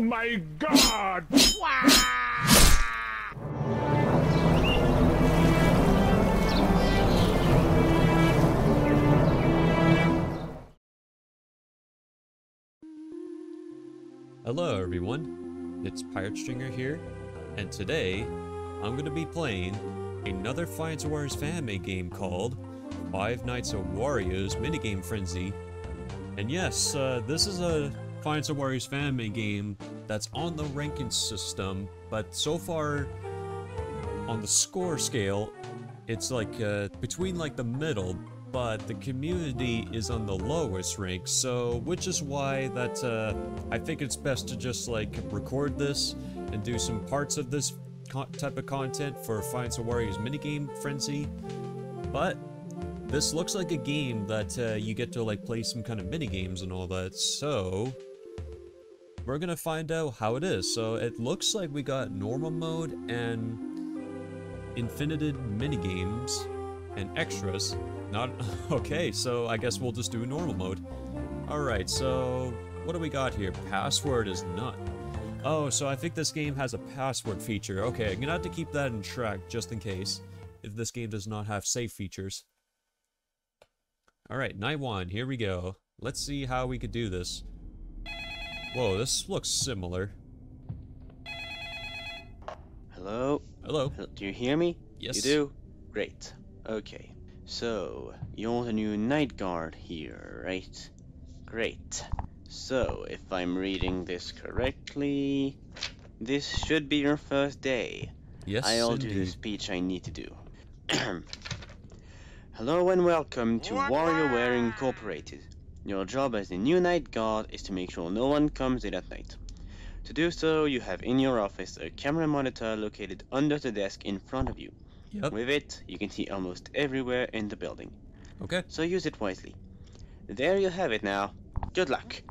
Oh my god! Hello everyone, it's Piratestringer here, and today I'm going to be playing another Fights Warriors fan-made game called Five Nights at Wario's Minigame Frenzy. And yes, uh, this is a Fights Warriors fan-made game that's on the ranking system, but so far on the score scale, it's like uh, between like the middle, but the community is on the lowest rank, so which is why that uh, I think it's best to just like record this and do some parts of this type of content for Fights Warriors minigame frenzy. But this looks like a game that uh, you get to like play some kind of minigames and all that, so we're gonna find out how it is. So it looks like we got normal mode and infinited minigames and extras. Not okay, so I guess we'll just do normal mode. Alright, so what do we got here? Password is not. Oh, so I think this game has a password feature. Okay, I'm gonna have to keep that in track just in case. If this game does not have save features. Alright, night one, here we go. Let's see how we could do this. Whoa, this looks similar. Hello? Hello? Do you hear me? Yes. You do? Great. Okay. So, you're the new night guard here, right? Great. So, if I'm reading this correctly, this should be your first day. Yes, I'll indeed. do the speech I need to do. Hello and welcome to Warrior WarioWare Incorporated. Your job as the new night guard is to make sure no one comes in at night. To do so, you have in your office a camera monitor located under the desk in front of you. Yep. With it, you can see almost everywhere in the building. Okay. So use it wisely. There you have it now. Good luck.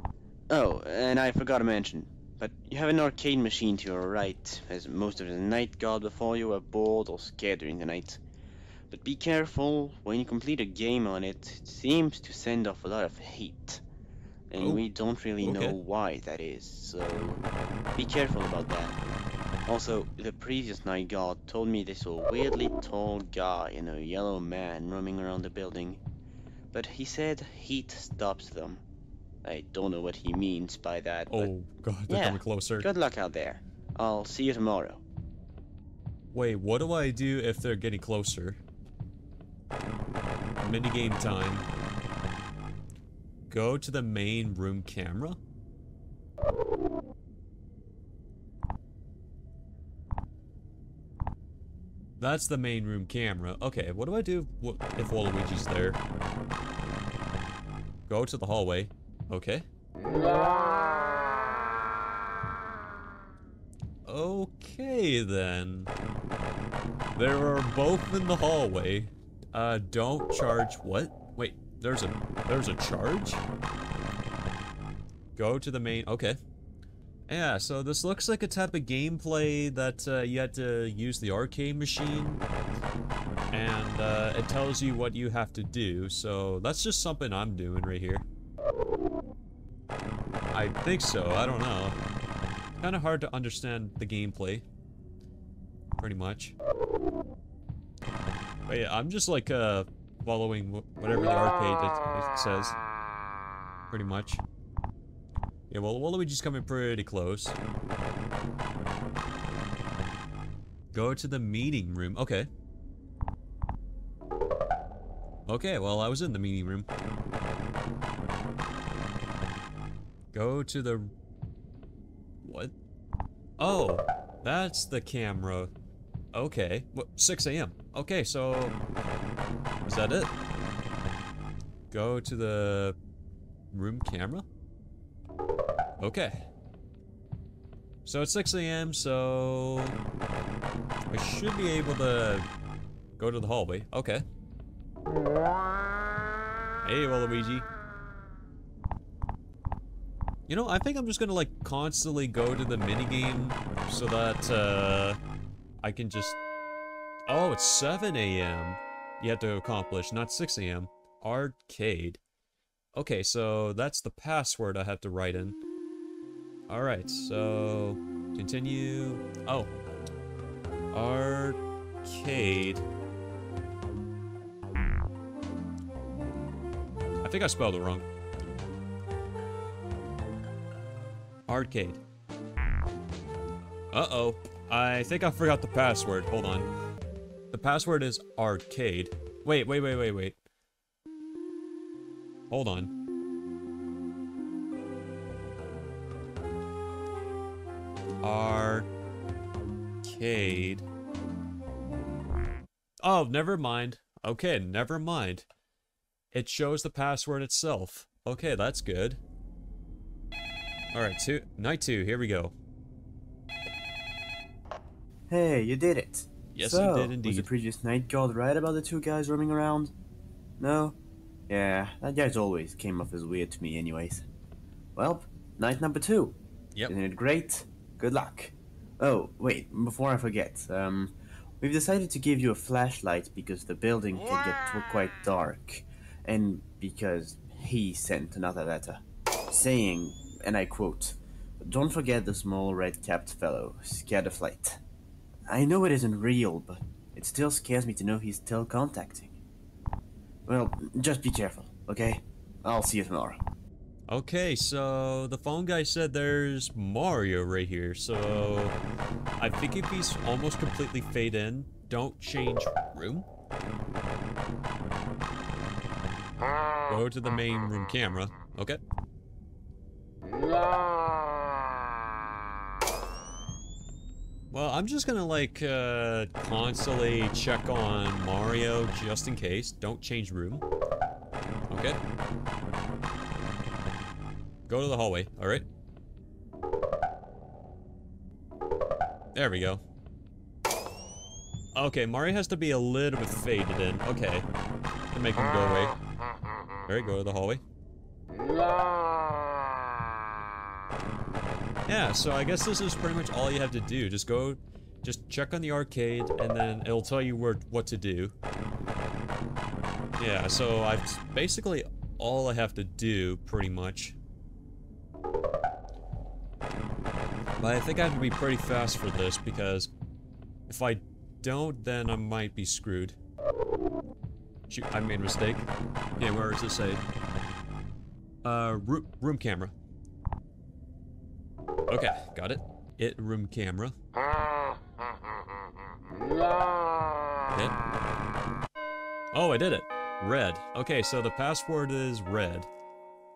Oh, and I forgot to mention, but you have an arcade machine to your right, as most of the night guard before you were bored or scared during the night. But be careful, when you complete a game on it, it seems to send off a lot of heat. And Oh, we don't really okay. know why that is, so be careful about that. Also, the previous night guard told me they saw a weirdly tall guy and a yellow man roaming around the building. But he said heat stops them. I don't know what he means by that, Oh god, they're Yeah. coming closer. good luck out there. I'll see you tomorrow. Wait, what do I do if they're getting closer? Minigame time. Go to the main room camera? That's the main room camera. Okay, what do I do wh- if Waluigi's there? Go to the hallway. Okay. Okay, then. They are both in the hallway. Uh, don't charge what? Wait, there's a there's a charge? Go to the main okay. Yeah, so this looks like a type of gameplay that uh, you had to use the arcade machine. And uh, it tells you what you have to do, so that's just something I'm doing right here. I think so, I don't know. Kind of hard to understand the gameplay. Pretty much. Yeah, I'm just like uh following whatever the arcade says. Pretty much. Yeah, well, Waluigi's coming pretty close. Go to the meeting room. Okay. Okay, well, I was in the meeting room. Go to the... What? Oh, that's the camera. Okay. What? 6 a.m. Okay, so... Is that it? Go to the... Room camera? Okay. So it's 6 a.m., so... I should be able to go to the hallway. Okay. Hey, Waluigi. You know, I think I'm just gonna, like, constantly go to the minigame so that, uh, I can just... Oh, it's 7 a.m. You have to accomplish, not 6 a.m. Arcade. Okay, so that's the password I have to write in. Alright, so continue. Oh. Arcade. I think I spelled it wrong. Arcade. Uh-oh. I think I forgot the password. Hold on. The password is arcade. Wait, wait, wait, wait, wait. Hold on. Arcade. Oh, never mind. Okay, never mind. It shows the password itself. Okay, that's good. Alright, two, night two, here we go. Hey, you did it. Yes, so, you did indeed. Was the previous night god right about the two guys roaming around? No? Yeah, that guy's always came off as weird to me anyways. Well, night number two. Yep. Isn't it great? Good luck. Oh, wait, before I forget, um, we've decided to give you a flashlight because the building can get quite dark, and because he sent another letter, saying, and I quote, Don't forget the small red-capped fellow, scared of light. I know it isn't real, but it still scares me to know he's still contacting. Well, just be careful, okay? I'll see you tomorrow. Okay, so the phone guy said there's Mario right here, so I think if he's almost completely fade in, don't change room. Go to the main room camera. Okay. Well, I'm just gonna like uh, constantly check on Mario just in case. Don't change room. Okay. Go to the hallway, alright? There we go. Okay, Mario has to be a little bit faded in. Okay. To make him go away. Alright, go to the hallway. Yeah, so I guess this is pretty much all you have to do. Just go, just check on the arcade, and then it'll tell you where what to do. Yeah, so I've basically all I have to do, pretty much. But I think I have to be pretty fast for this because if I don't, then I might be screwed. Shoot, I made a mistake. Yeah, where does it say? Uh, room, room camera. Okay, got it. It room camera. Oh, I did it. Red. Okay, so the password is red.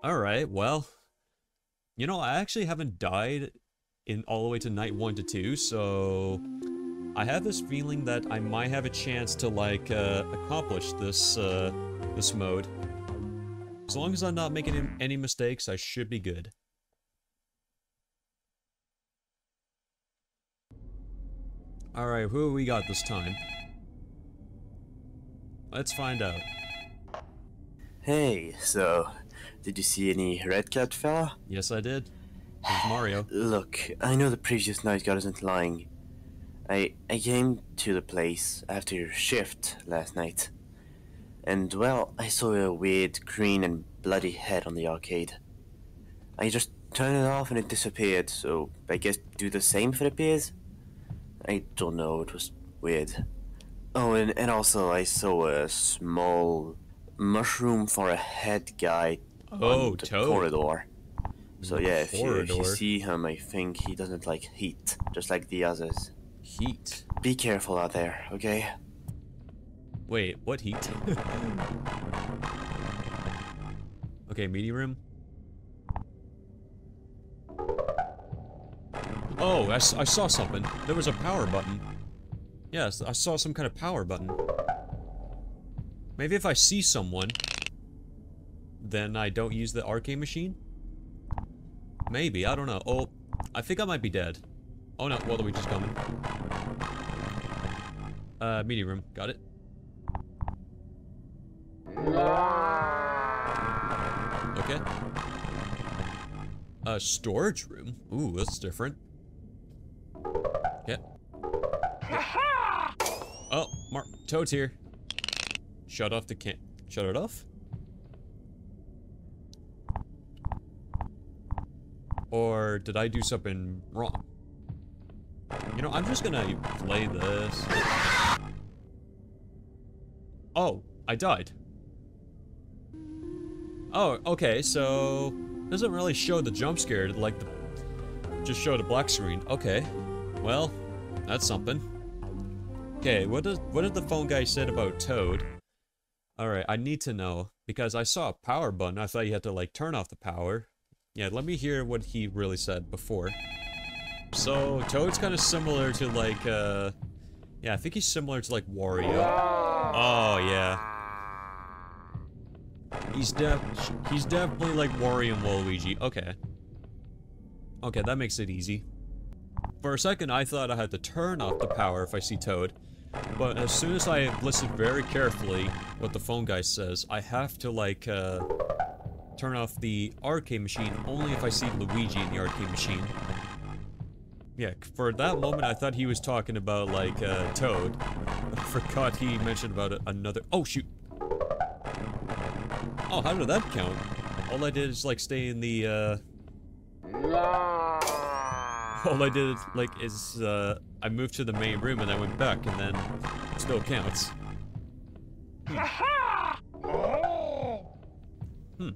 Alright, well. You know, I actually haven't died in all the way to night 1 to 2, so... I have this feeling that I might have a chance to, like, uh, accomplish this, uh, this mode. As long as I'm not making any mistakes, I should be good. Alright, who we got this time? Let's find out. Hey, so, did you see any red-capped fella? Yes, I did. There's Mario. Look, I know the previous night god isn't lying. I I came to the place after your shift last night. And well, I saw a weird green and bloody head on the arcade. I just turned it off and it disappeared, so I guess do the same for the appears? I don't know, it was weird. Oh, and, and also I saw a small mushroom for a head guy Oh, on the Toad. corridor. So yeah, if you, if you see him, I think he doesn't like heat, just like the others. Heat. Be careful out there, okay? Wait, what heat? okay, meeting room. Oh, I saw something. There was a power button. Yes, I saw some kind of power button. Maybe if I see someone, then I don't use the arcade machine? Maybe, I don't know. Oh, I think I might be dead. Oh no, Waluigi's coming. Uh, meeting room, got it. Okay. A storage room? Ooh, that's different. Oh, Mark, Toad's here. Shut off the can- shut it off? Or did I do something wrong? You know, I'm just gonna play this. Oh, I died. Oh, okay, so... Doesn't really show the jump scare, like the... Just showed a black screen. Okay. Well, that's something. Okay, what does what did the phone guy said about Toad? Alright, I need to know. Because I saw a power button, I thought you had to like turn off the power. Yeah, let me hear what he really said before. So, Toad's kind of similar to like, uh... Yeah, I think he's similar to like Wario. Oh, yeah. He's def he's definitely like Wario and Waluigi. Okay. Okay, that makes it easy. For a second, I thought I had to turn off the power if I see Toad. But as soon as I listen very carefully what the phone guy says, I have to like, uh, turn off the arcade machine only if I see Luigi in the arcade machine. Yeah, for that moment I thought he was talking about, like, uh, Toad. I forgot he mentioned about another- Oh, shoot! Oh, how did that count? All I did is, like, stay in the, uh... All I did, like, is, uh... I moved to the main room and I went back, and then it still counts. Hmm. hmm.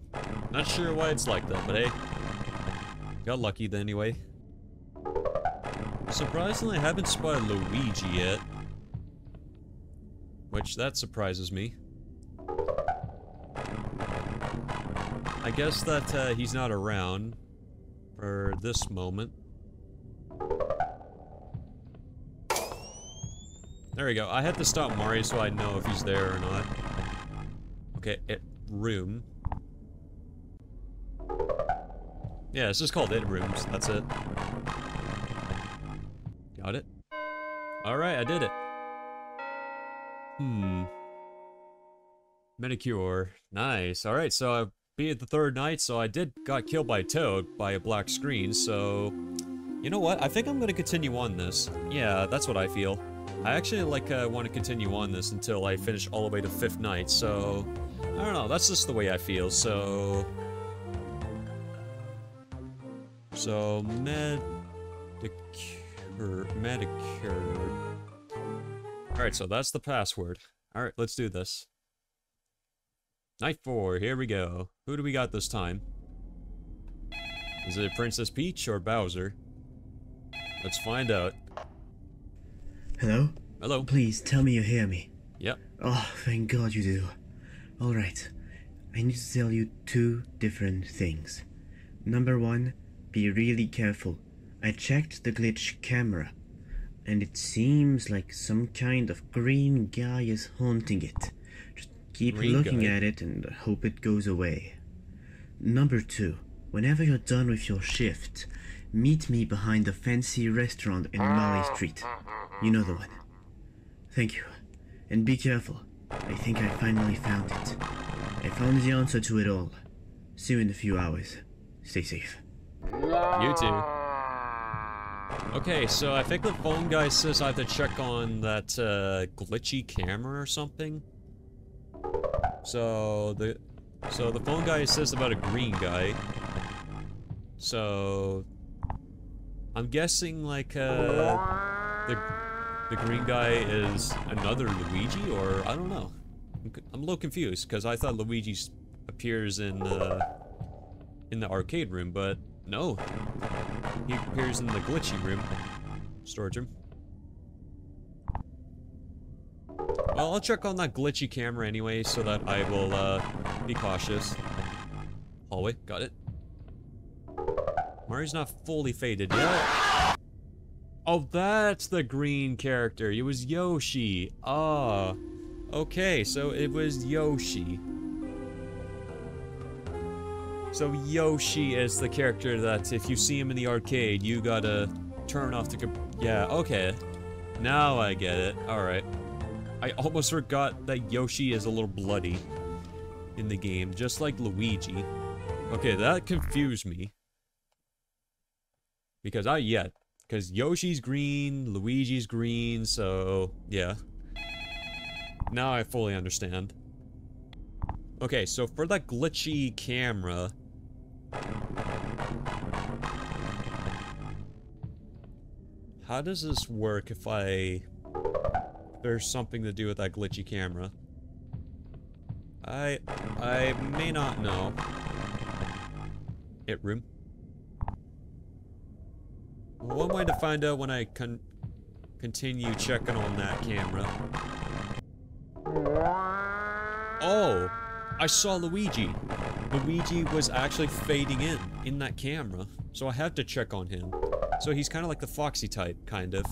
Not sure why it's like that, but hey. Got lucky then anyway. Surprisingly, I haven't spotted Luigi yet. Which, that surprises me. I guess that uh, he's not around for this moment. There we go. I had to stop Mario so I know if he's there or not. Okay, it room. Yeah, it's just called it rooms. That's it. Got it? Alright, I did it. Hmm. Medicure. Nice. Alright, so I beat the third night, so I did got killed by Toad by a black screen, so... You know what? I think I'm gonna continue on this. Yeah, that's what I feel. I actually, like, uh, want to continue on this until I finish all the way to fifth night, so... I don't know, that's just the way I feel, so... So, med... Medicure. Alright, so that's the password. Alright, let's do this. Night 4, here we go. Who do we got this time? Is it Princess Peach or Bowser? Let's find out. Hello? Hello. Please, tell me you hear me. Yep. Oh, thank God you do. Alright. I need to tell you two different things. Number one, be really careful. I checked the glitch camera, and it seems like some kind of green guy is haunting it. Just keep Green looking guy? at it and hope it goes away. Number two, whenever you're done with your shift, meet me behind the fancy restaurant in Mali ah, Street. Ah. You know the one. Thank you. And be careful. I think I finally found it. I found the answer to it all. See you in a few hours. Stay safe. You too. Okay, so I think the phone guy says I have to check on that uh, glitchy camera or something. So the so the phone guy says about a green guy. So I'm guessing like uh, the the green guy is another Luigi, or I don't know. I'm, a little confused because I thought Luigi appears in uh, in the arcade room, but no, he appears in the glitchy room. Storage room. Well, I'll check on that glitchy camera anyway, so that I will, uh, be cautious. Hallway, got it. Mario's not fully faded yet. Oh, that's the green character. It was Yoshi. Ah. Okay, so it was Yoshi. So Yoshi is the character that if you see him in the arcade, you gotta turn off the Yeah, okay. Now I get it. Alright. I almost forgot that Yoshi is a little bloody in the game, just like Luigi. Okay, that confused me. Because I, yeah, because Yoshi's green, Luigi's green, so yeah. Now I fully understand. Okay, so for that glitchy camera... How does this work if I... There's something to do with that glitchy camera. I... I may not know. Hit room. One way to find out when I con continue checking on that camera. Oh! I saw Luigi. Luigi was actually fading in, in that camera. So I have to check on him. So he's kind of like the Foxy type, kind of.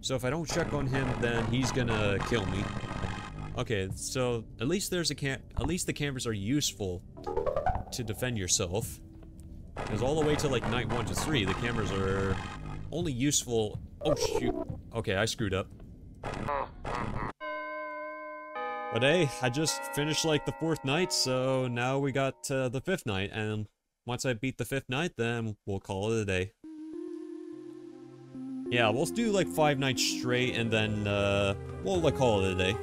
So if I don't check on him, then he's gonna kill me. Okay, so at least there's a cam- at least the cameras are useful to defend yourself. Because all the way to like night 1 to 3, the cameras are only useful- Oh shoot. Okay, I screwed up. But hey, I just finished like the fourth night, so now we got uh, the fifth night, and once I beat the fifth night, then we'll call it a day. Yeah, we'll do like five nights straight, and then uh, we'll like call it a day.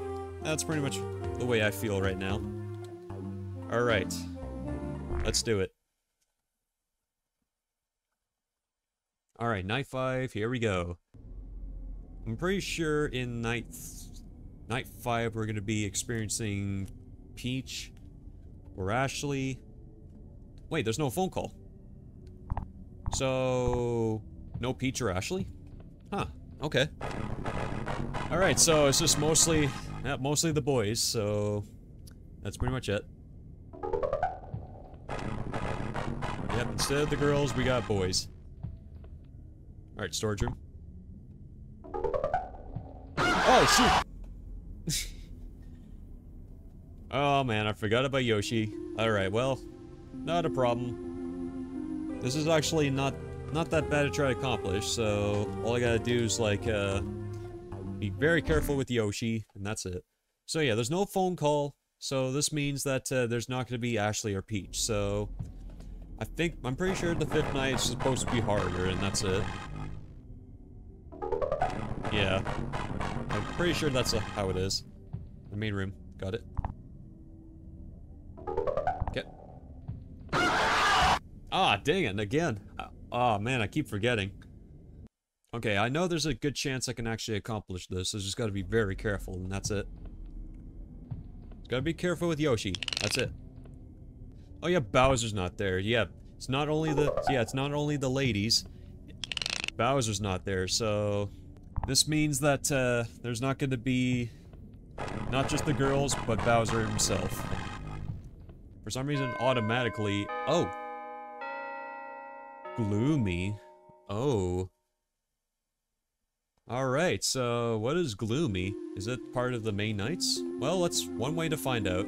That's pretty much the way I feel right now. Alright, let's do it. Alright, night five, here we go. I'm pretty sure in night Night 5, we're going to be experiencing Peach or Ashley. Wait, there's no phone call. So, no Peach or Ashley? Huh, okay. Alright, so it's just mostly, yeah, mostly the boys, so that's pretty much it. Yep, instead of the girls, we got boys. Alright, storage room. Oh, shoot! oh man, I forgot about Yoshi. Alright, well, not a problem. This is actually not not that bad to try to accomplish, so all I gotta do is like, uh, be very careful with Yoshi, and that's it. So yeah, there's no phone call, so this means that uh, there's not gonna be Ashley or Peach, so... I think, I'm pretty sure the fifth night is supposed to be harder, and that's it. Yeah. I'm pretty sure that's a, how it is. The main room. Got it. Okay. Ah, dang it, again. Oh man, I keep forgetting. Okay, I know there's a good chance I can actually accomplish this. I just gotta be very careful, and that's it. Gotta be careful with Yoshi. That's it. Oh yeah, Bowser's not there. Yeah, it's not only the- yeah, it's not only the ladies. Bowser's not there, so... This means that uh, there's not going to be not just the girls, but Bowser himself. For some reason, automatically... Oh! Gloomy. Oh. Alright, so what is Gloomy? Is it part of the main nights? Well, that's one way to find out.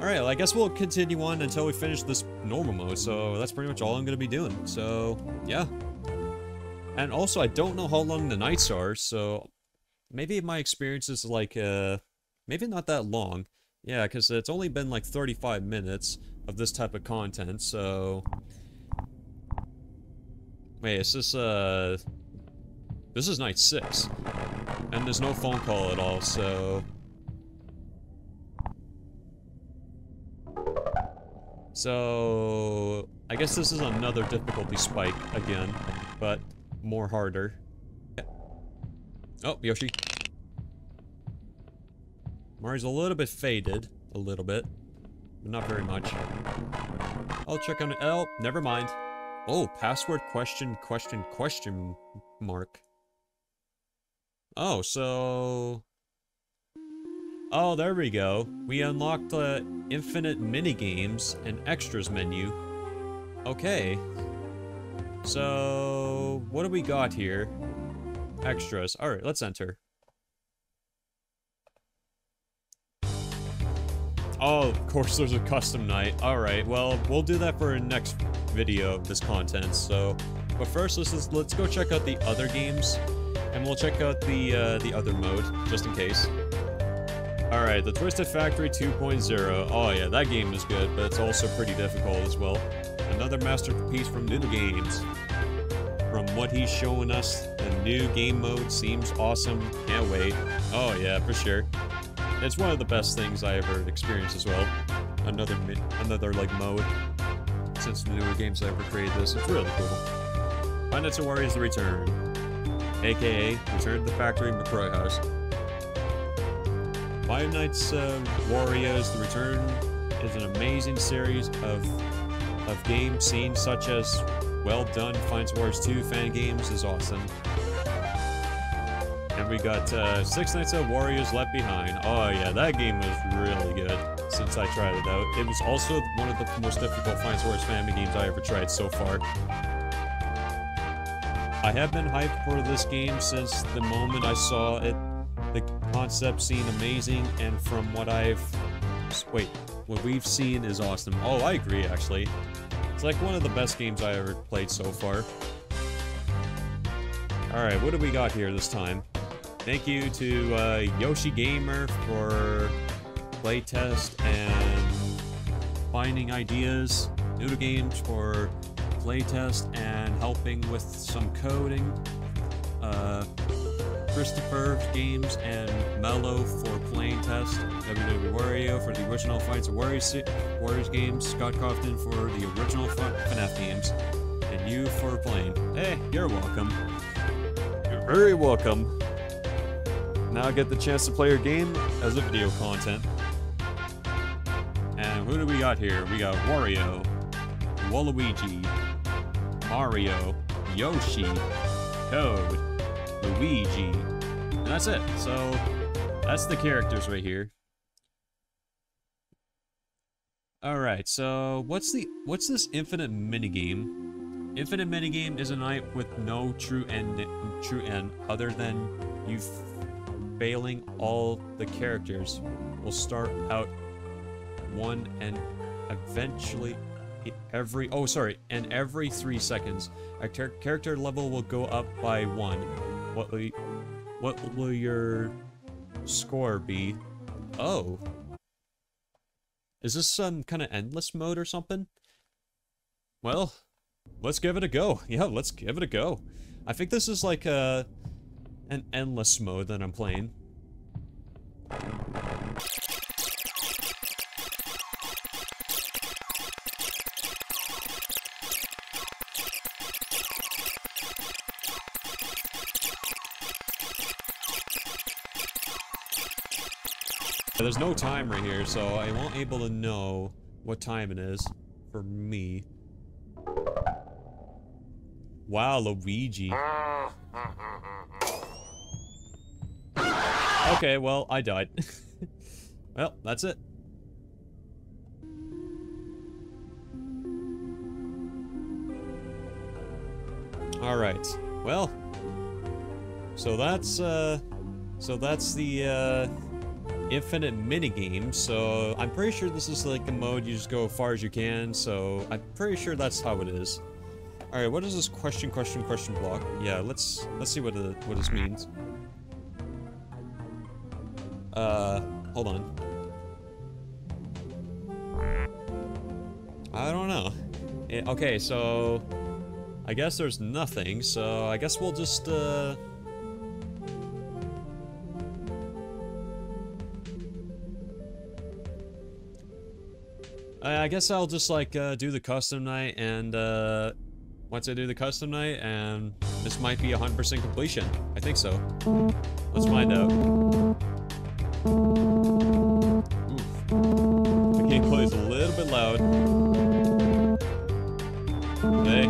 Alright, well, I guess we'll continue on until we finish this normal mode, so that's pretty much all I'm going to be doing. So, yeah. And also, I don't know how long the nights are, so maybe my experience is like, uh, maybe not that long. Yeah, because it's only been like 35 minutes of this type of content, so... Wait, is this, uh... This is night 6. And there's no phone call at all, so... So... I guess this is another difficulty spike again, but more harder. Oh, Yoshi. Mario's a little bit faded. A little bit. But not very much. I'll check on it. Oh, never mind. Oh, password question, question, question mark. Oh, so... Oh, there we go. We unlocked the uh, infinite minigames and extras menu. Okay, so, what do we got here? Extras. Alright, let's enter. Oh, of course there's a custom night. Alright, well, we'll do that for a next video of this content, so... But first, let's, just, let's go check out the other games, and we'll check out the, uh, the other mode, just in case. Alright, the Twisted Factory 2.0. Oh yeah, that game is good, but it's also pretty difficult as well. Another masterpiece from Noodle Games. From what he's showing us, the new game mode seems awesome. Can't wait. Oh yeah, for sure. It's one of the best things I ever experienced as well. Another another like mode since the newer games I ever created this. It's really cool. Five Nights Wario's: The Return, aka Return to the Factory McCroy House. Five Nights Wario's The Return is an amazing series of of game scenes such as Well Done, Finds Wars 2 fan games is awesome. And we got uh, Six Nights at Wario's Left Behind. Oh yeah, that game was really good since I tried it out. It was also one of the most difficult Finds Wars family games I ever tried so far. I have been hyped for this game since the moment I saw it. The concept seemed amazing, and from what I've... Wait, what we've seen is awesome. Oh, I agree, actually. Like one of the best games I ever played so far. Alright, what do we got here this time? Thank you to uh, Yoshi Gamer for playtest and finding ideas, noodle games for playtest and helping with some coding. Uh, Christopher Games and Mello for playing test. WW Wario for the original Fights of Warriors, Warriors games. Scott Cawthon for the original FNAF games. And you for playing. Hey, you're welcome. You're very welcome. Now I get the chance to play your game as a video content. And who do we got here? We got Wario, Waluigi, Mario, Yoshi, Toad, Luigi, and that's it. So, that's the characters right here. Alright, so what's the what's this infinite minigame? Infinite minigame is a night with no true end true end other than you failing all the characters will start out one and eventually every oh sorry and every three seconds a character level will go up by one what you, what will your score be? Oh. Is this some kind of endless mode or something? Well let's give it a go. Yeah let's give it a go. I think this is like a an endless mode that i'm playing There's no time right here, so I won't able to know what time it is for me. Wow, Luigi. Okay, well, I died. well, that's it. Alright. Well. So that's, uh... So that's the, uh infinite minigame, so I'm pretty sure this is like a mode you just go as far as you can, so I'm pretty sure that's how it is. Alright, what is this question, question, question block? Yeah, let's let's see what, the, what this means. Uh, hold on. I don't know. Eh, okay, so... I guess there's nothing, so I guess we'll just, uh... I guess I'll just like uh, do the custom night and uh, once I do the custom night and this might be 100% completion. I think so. Let's find out. Oof. The gameplay is a little bit loud. Hey.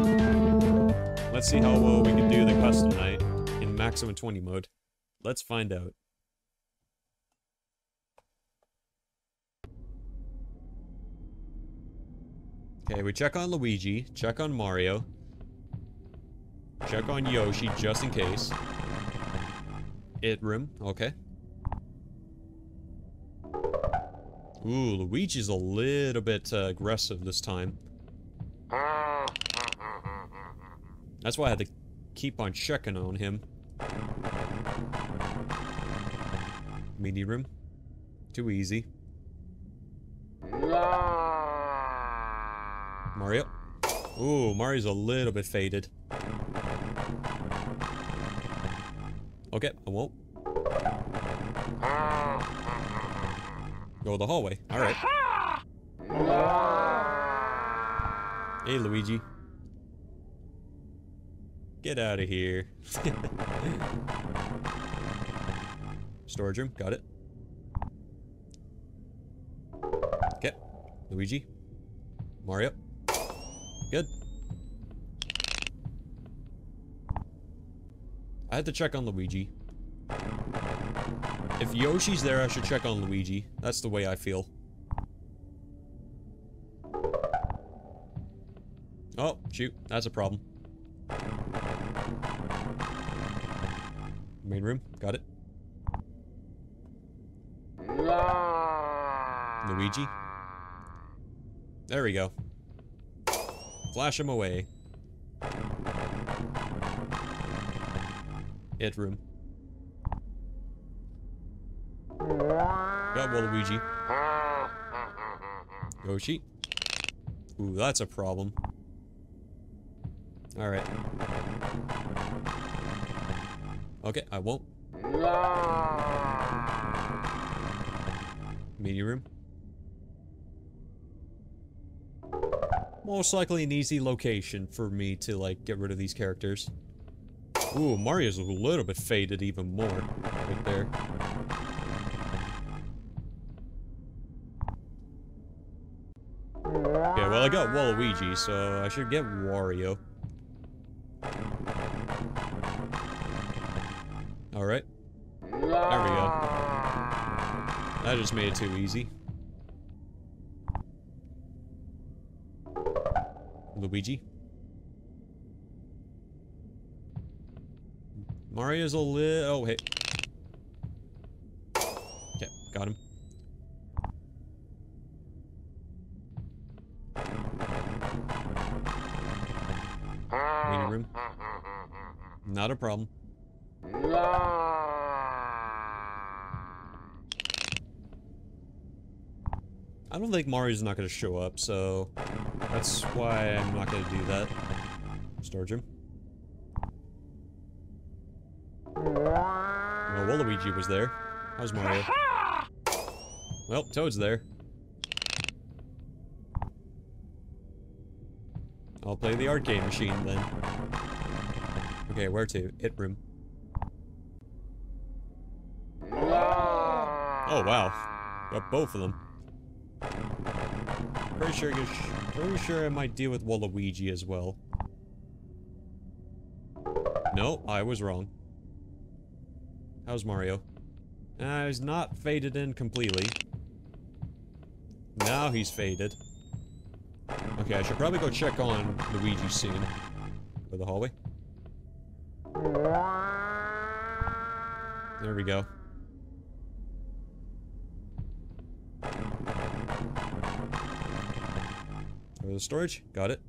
Let's see how well we can do the custom night in maximum 20 mode. Let's find out. Okay, we check on Luigi, check on Mario, check on Yoshi just in case. It room, okay. Ooh, Luigi's a little bit uh, aggressive this time. That's why I had to keep on checking on him. Mini room. Too easy. Mario. Ooh, Mario's a little bit faded. Okay, I won't. Go the hallway. Alright. Hey, Luigi. Get out of here. Storage room, got it. Okay. Luigi. Mario. Good. I had to check on Luigi. If Yoshi's there, I should check on Luigi. That's the way I feel. Oh, shoot. That's a problem. Main room. Got it. Luigi. There we go. Flash him away. It room. Oh, Got Waluigi. Yoshi. Ooh, that's a problem. Alright. Okay, I won't. Media room. Most likely an easy location for me to, like, get rid of these characters. Ooh, Mario's a little bit faded even more. Right there. Yeah, well I got Waluigi, so I should get Wario. Alright. There we go. That just made it too easy. Luigi. Mario's a little... Oh, hey. Okay, got him. Meeting room. Not a problem. I don't think Mario's not going to show up, so that's why I'm not to do that. Storage room. Well, Waluigi was there. How's Mario? Well, Toad's there. I'll play the arcade machine then. Okay, where to? Hit room. Oh wow. Got both of them. Pretty sure pretty sure I might deal with Waluigi as well. No, I was wrong. How's Mario? Uh, he's not faded in completely. Now he's faded. Okay, I should probably go check on Luigi soon. Go the hallway. There we go. The storage. Got it.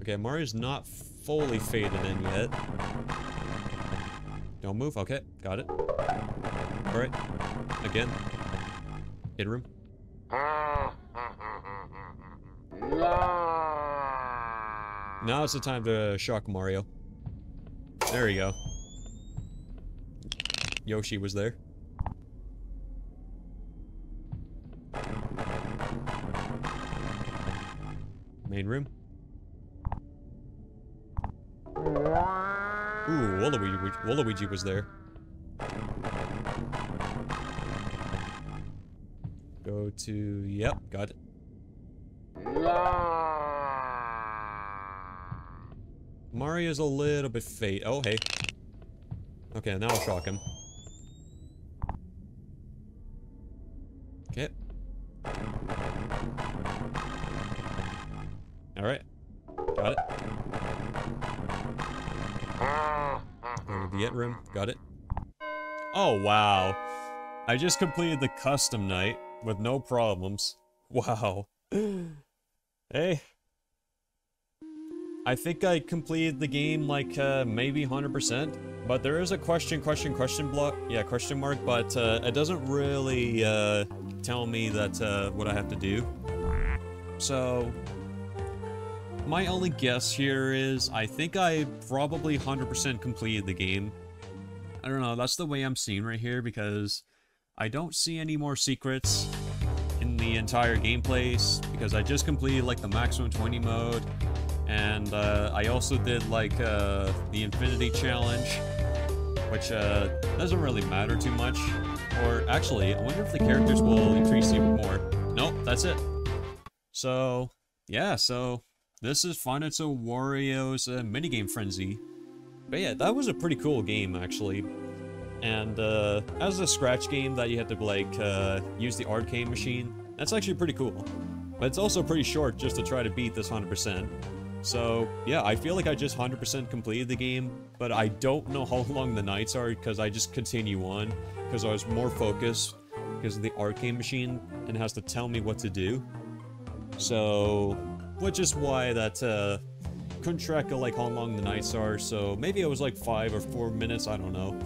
Okay, Mario's not fully faded in yet. Don't move. Okay, got it. Alright. Again. Room. Now it's the time to shock Mario. There you go. Yoshi was there. Waluigi, was there. Go to... Yep, got it. Mario's a little bit fate. Oh, hey. Okay, now I'll shock him. I just completed the custom night with no problems. Wow. hey. I think I completed the game like uh, maybe 100%, but there is a question, question, question block, yeah, question mark, but uh, it doesn't really uh, tell me that uh, what I have to do. So, my only guess here is I think I probably 100% completed the game. I don't know, that's the way I'm seeing right here because I don't see any more secrets in the entire gameplay because I just completed like the maximum 20 mode, and uh, I also did like uh, the Infinity Challenge, which uh, doesn't really matter too much. Or actually, I wonder if the characters will increase even more. Nope, that's it. So yeah, so this is at Wario's uh, minigame frenzy. But yeah, that was a pretty cool game actually. And uh, as a scratch game that you had to like uh, use the arcade machine, that's actually pretty cool. But it's also pretty short just to try to beat this 100%. So yeah, I feel like I just 100% completed the game, but I don't know how long the nights are because I just continue on because I was more focused because of the arcade machine and has to tell me what to do. So, which is why that uh, couldn't track like how long the nights are. So maybe it was like five or four minutes. I don't know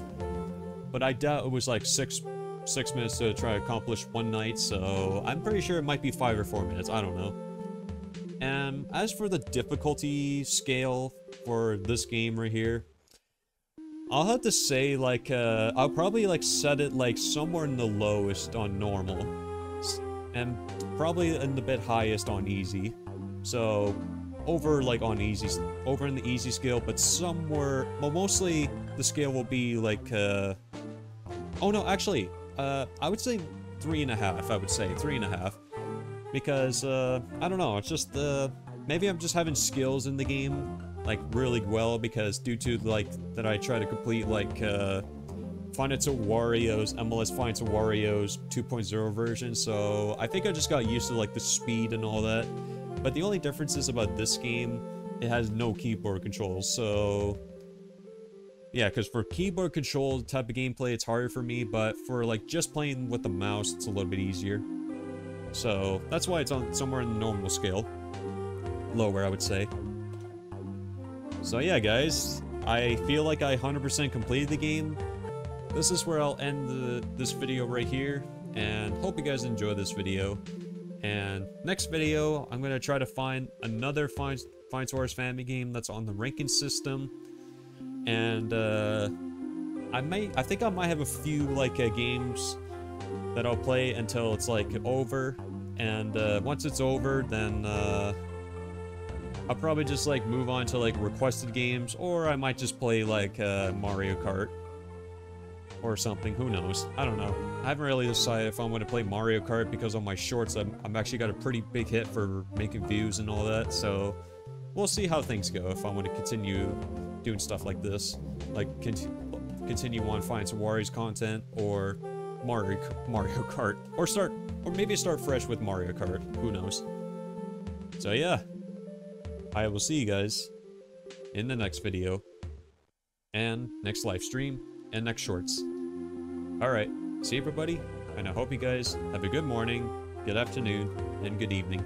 but I doubt it was like six six minutes to try to accomplish one night, so I'm pretty sure it might be five or four minutes, I don't know. And as for the difficulty scale for this game right here, I'll have to say, like, uh, I'll probably, like, set it, like, somewhere in the lowest on normal. And probably in the bit highest on easy. So, over, like, on easy, over in the easy scale, but somewhere, well, mostly the scale will be, like, uh, Oh no, actually, uh, I would say three and a half, I would say, three and a half. Because, uh, I don't know, it's just, uh, maybe I'm just having skills in the game, like, really well, because due to, like, that I try to complete, like, uh, Nights Wario's, MLS Nights Wario's 2.0 version, so I think I just got used to, like, the speed and all that. But the only difference is about this game, it has no keyboard controls, so yeah, because for keyboard control type of gameplay, it's harder for me, but for like just playing with the mouse, it's a little bit easier. So that's why it's on somewhere in the normal scale. Lower, I would say. So yeah, guys, I feel like I 100% completed the game. This is where I'll end the, this video right here, and hope you guys enjoy this video. And next video, I'm going to try to find another Find, Fine Wars family game that's on the ranking system and uh, I might, I think I might have a few like uh, games that I'll play until it's like over, and uh, once it's over, then uh, I'll probably just like move on to like requested games, or I might just play like uh, Mario Kart or something. Who knows? I don't know. I haven't really decided if I'm going to play Mario Kart because on my shorts, I'm, I'm actually got a pretty big hit for making views and all that. So we'll see how things go if I want to continue doing stuff like this, like cont continue on finding some Wario's content or Mario Mario Kart, or start, or maybe start fresh with Mario Kart. Who knows? So yeah, I will see you guys in the next video, and next live stream, and next shorts. All right, see everybody, and I hope you guys have a good morning, good afternoon, and good evening.